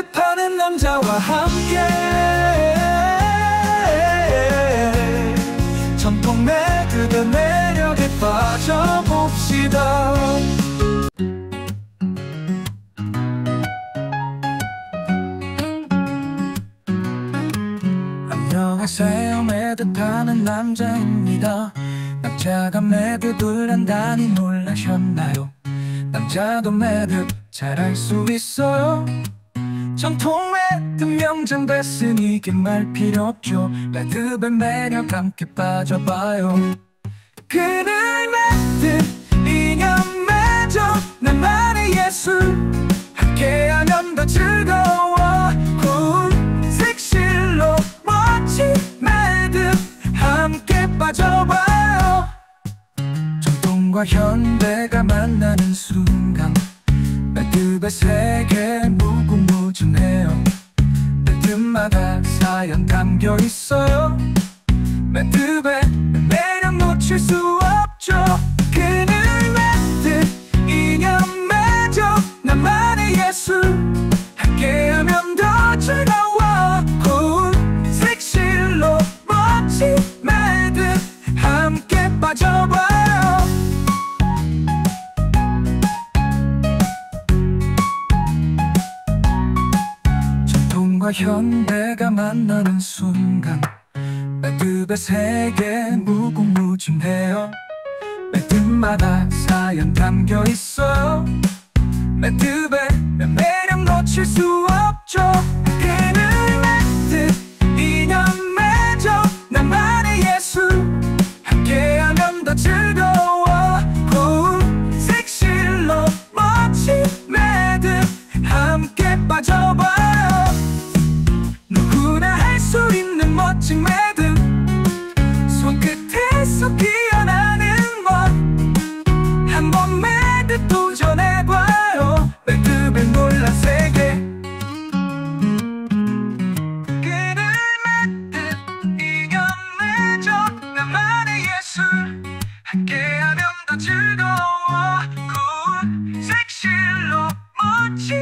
매듭하는 남자와 함께. 전통 매듭의 매력에 빠져봅시다. 안녕하세요. 매듭하는 남자입니다. 남자가 매듭을 한다니 놀라셨나요? 남자도 매듭 잘할 수 있어요 전통 매듭 명장 됐으니 긴 말 필요 없죠. 매듭의 매력 함께 빠져봐요. 그늘 매듭 인연 맺어 나만의 예술 함께하면 더 즐거워. 고운 색실로 멋진 매듭 함께 빠져봐요. 전통과 현대가 만나는 순간 매듭의 세계 매듭마다 사연 담겨 있어요. 매듭의 매력 놓칠 수 없죠 현대가 만나는 순간 매듭의 세계 무궁무진해요. 매듭마다 사연 담겨 있어요 매듭의 매력 놓칠 수 없죠. 그늘 매듭 인연 맺어 나만의 예술. 함께하면 더 즐거워 아직 매듭 손끝에서 피어나는 것. 한번 매듭 도전해봐요. 매듭은 몰라세계 그를 매듭 이겨내죠. 나만의 예술. 함께하면 더 즐거워. 쿨 섹시로 멋진